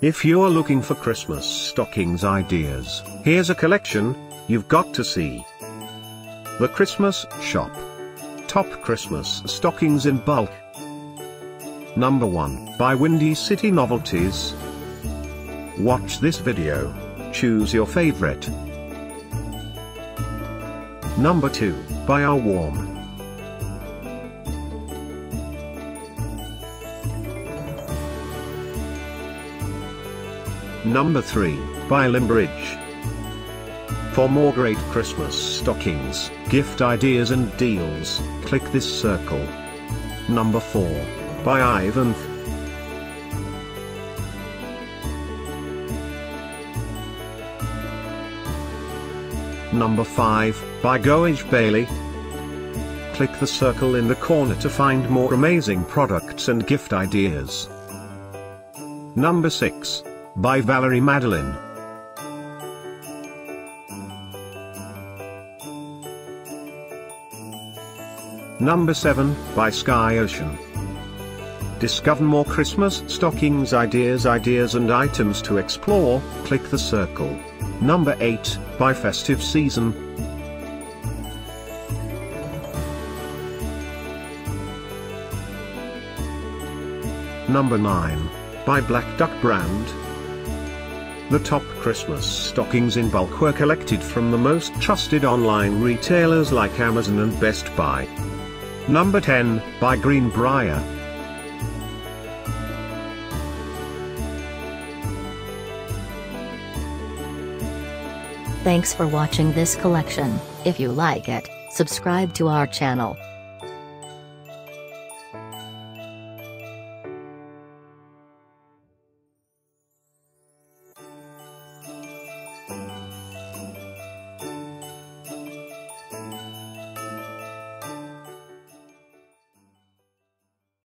If you're looking for Christmas stockings ideas, here's a collection you've got to see. The Christmas Shop. Top Christmas stockings in bulk. Number 1 by Windy City Novelties. Watch this video. Choose your favorite. Number 2 by OurWarm. Number 3, by Limbridge. For more great Christmas stockings, gift ideas and deals, click this circle. Number 4, by Ivenf. Number 5, by Goage Bailey. Click the circle in the corner to find more amazing products and gift ideas. Number 6, by Valery Madelyn. Number 7, by Sky Ocean. Discover more Christmas stockings ideas ideas and items to explore, click the circle. Number 8, by Festive Season. Number 9, by Black Duck Brand. The top Christmas stockings in bulk were collected from the most trusted online retailers like Amazon and Best Buy. Number 10, by Greenbrier. Thanks for watching this collection. If you like it, subscribe to our channel.